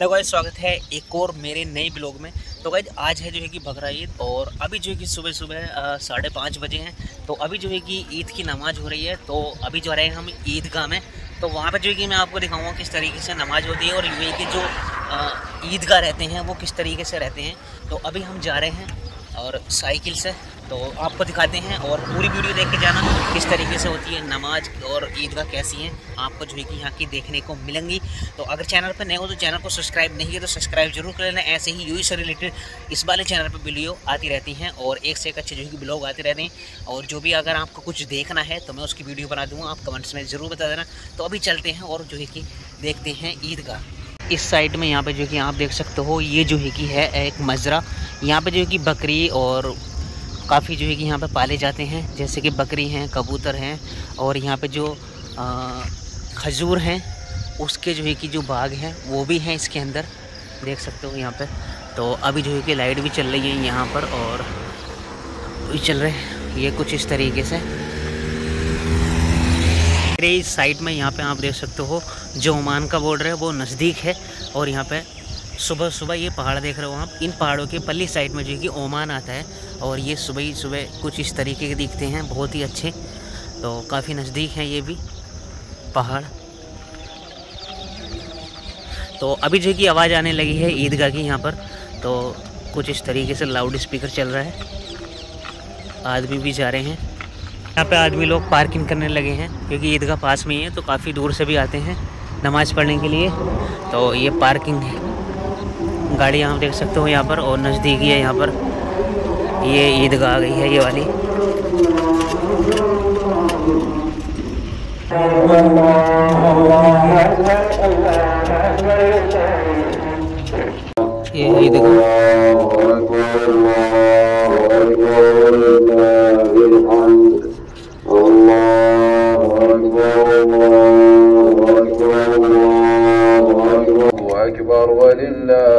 तो गाइज स्वागत है एक और मेरे नए ब्लॉग में तो गाइज़ आज है जो है कि बकरा ईद और अभी जो है कि सुबह सुबह साढ़े पाँच बजे हैं। तो अभी जो है कि ईद की नमाज़ हो रही है तो अभी जो रहे हैं हम ईदगाह में। तो वहाँ पर जो है कि मैं आपको दिखाऊँगा किस तरीके से नमाज़ होती है और यू के जो ईदगाह रहते हैं, वो किस तरीके से रहते हैं। तो अभी हम जा रहे हैं और साइकिल से तो आपको दिखाते हैं और पूरी वीडियो देख के जाना किस तरीके से होती है नमाज़ और ईदगाह कैसी हैं, आपको जो है कि यहाँ की देखने को मिलेंगी। तो अगर चैनल पर नए हो तो चैनल को सब्सक्राइब नहीं किया तो सब्सक्राइब ज़रूर कर लेना। ऐसे ही यू से रिलेटेड इस वाले चैनल पर वीडियो आती रहती हैं और एक से एक अच्छे जो है कि ब्लॉग आते रहते हैं। और जो भी अगर आपको कुछ देखना है तो मैं उसकी वीडियो बना दूँगा, आप कमेंट्स में ज़रूर बता देना। तो अभी चलते हैं और जो है कि देखते हैं ईदगाह। इस साइड में यहाँ पे जो कि आप देख सकते हो, ये जो है कि है एक मजरा। यहाँ पे जो है कि बकरी और काफ़ी जो है कि यहाँ पर पाले जाते हैं, जैसे कि बकरी हैं, कबूतर हैं और यहाँ पे जो खजूर हैं, उसके जो है कि जो बाग हैं, वो भी हैं इसके अंदर, देख सकते हो यहाँ पे। तो अभी जो है कि लाइट भी चल रही है यहाँ पर और चल रहे हैं, ये कुछ इस तरीके से। मेरे इस साइड में यहाँ पे आप देख सकते हो, जो ओमान का बॉर्डर है, वो नज़दीक है और यहाँ पे सुबह सुबह ये पहाड़ देख रहे हो आप, इन पहाड़ों के पल्ली साइड में जो है कि ओमान आता है, और ये सुबह ही सुबह कुछ इस तरीके के दिखते हैं, बहुत ही अच्छे। तो काफ़ी नज़दीक हैं ये भी पहाड़। तो अभी जो है कि आवाज़ आने लगी है ईदगाह की यहाँ पर तो कुछ इस तरीके से लाउड स्पीकर चल रहा है। आदमी भी जा रहे हैं। यहाँ पे आदमी लोग पार्किंग करने लगे हैं, क्योंकि ईदगाह पास में ही है तो काफ़ी दूर से भी आते हैं नमाज़ पढ़ने के लिए। तो ये पार्किंग है। गाड़ी आप देख सकते हो यहाँ पर और नज़दीकी है यहाँ पर ये ईदगाह गई है ये वाली ये ईदगाह अकबर वलिल्लाह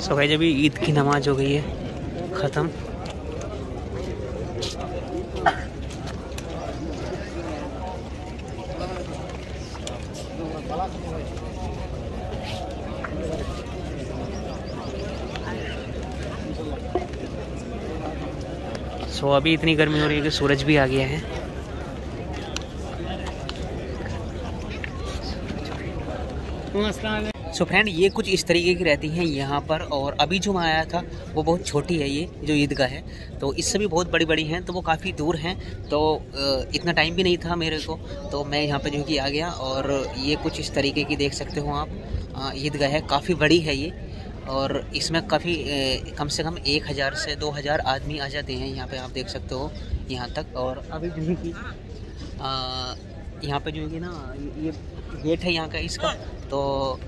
सो भाई जब ईद की नमाज हो गई है ख़त्म सो अभी इतनी गर्मी हो रही है कि सूरज भी आ गया है। सो सो फ्रेंड ये कुछ इस तरीके की रहती हैं यहाँ पर, और अभी जो मैं आया था, वो बहुत छोटी है ये, जो ईदगाह है। तो इससे भी बहुत बड़ी बड़ी हैं तो वो काफ़ी दूर हैं। तो इतना टाइम भी नहीं था मेरे को तो मैं यहाँ पे जो कि आ गया, और ये कुछ इस तरीके की देख सकते हो आप। ईदगाह है, काफ़ी बड़ी है ये। और इसमें काफ़ी कम से कम एक हज़ार से दो हज़ार आदमी आ जाते हैं यहाँ पे आप देख सकते हो यहाँ तक। और अभी जो है कि यहाँ पे जो है कि ना ये गेट है यहाँ का इसका तो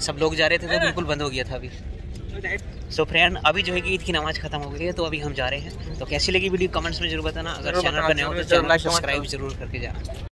सब लोग जा रहे थे तो बिल्कुल बंद हो गया था अभी। सो so फ्रेंड अभी जो है कि ईद की नमाज़ खत्म हो गई है तो अभी हम जा रहे हैं। तो कैसी लगी वीडियो कमेंट्स में ज़रूर बताना। अगर चैनल पर नए हो तो चैनल सब्सक्राइब ज़रूर करके जाना।